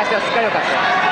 関してはしっかり良かった。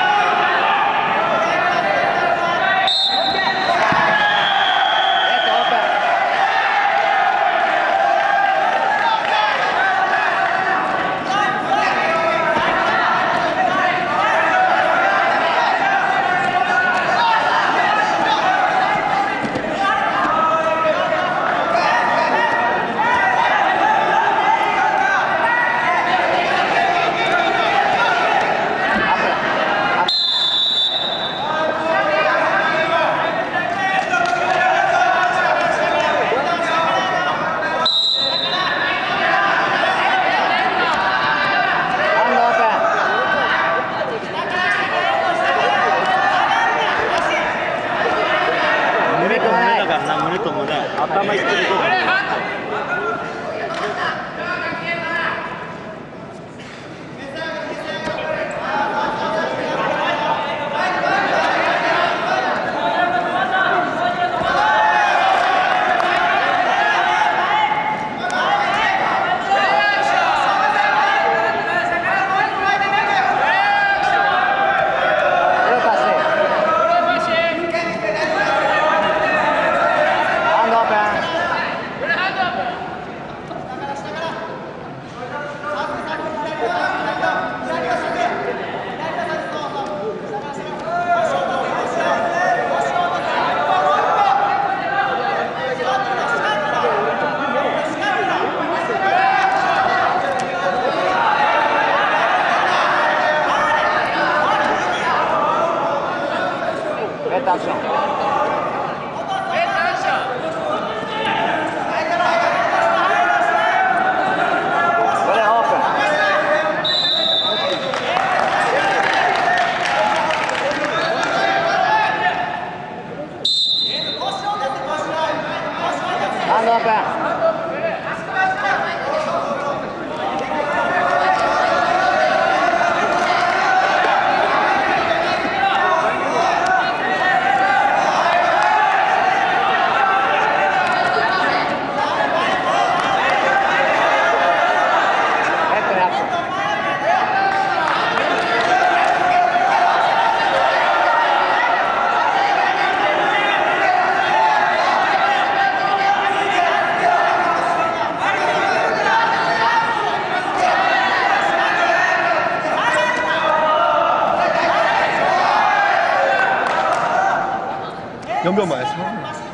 4秒前3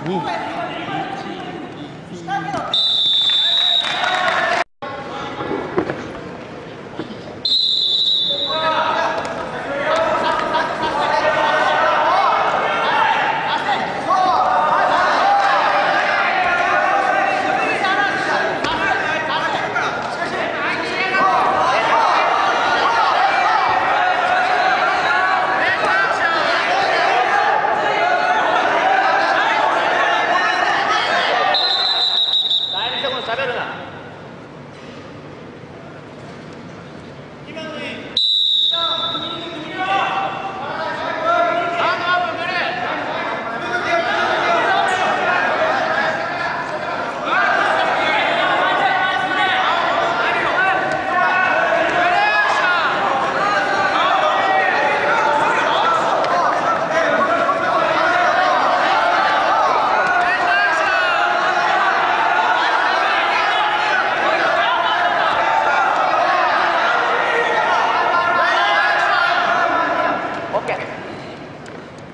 2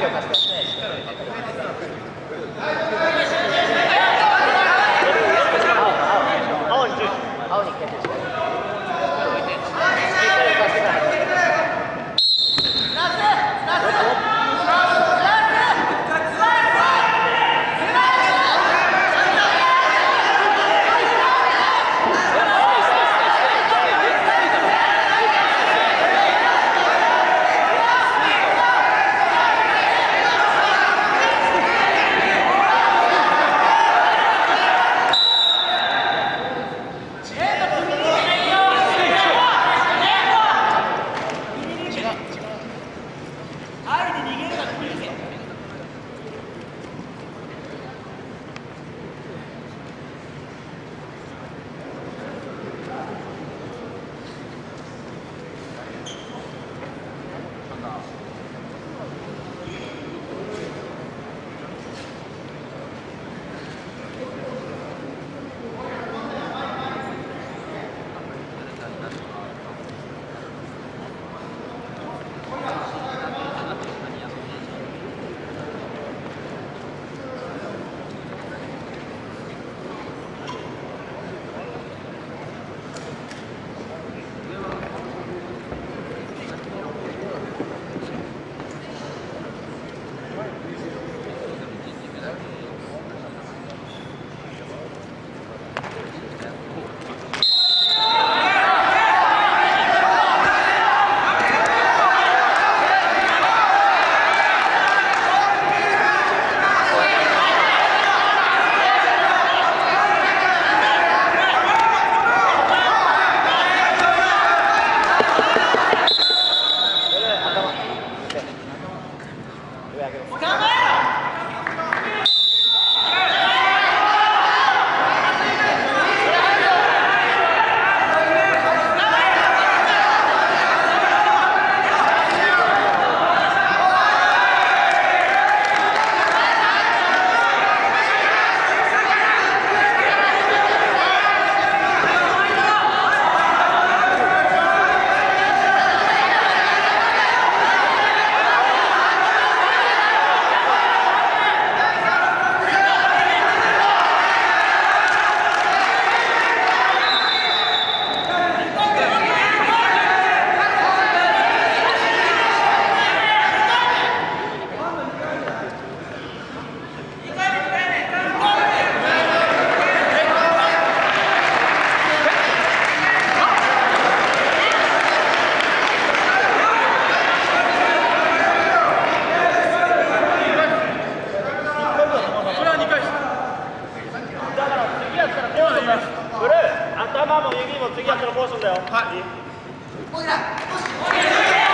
力を貸してくだ。山も指も次やったらこうすんだよ。はい。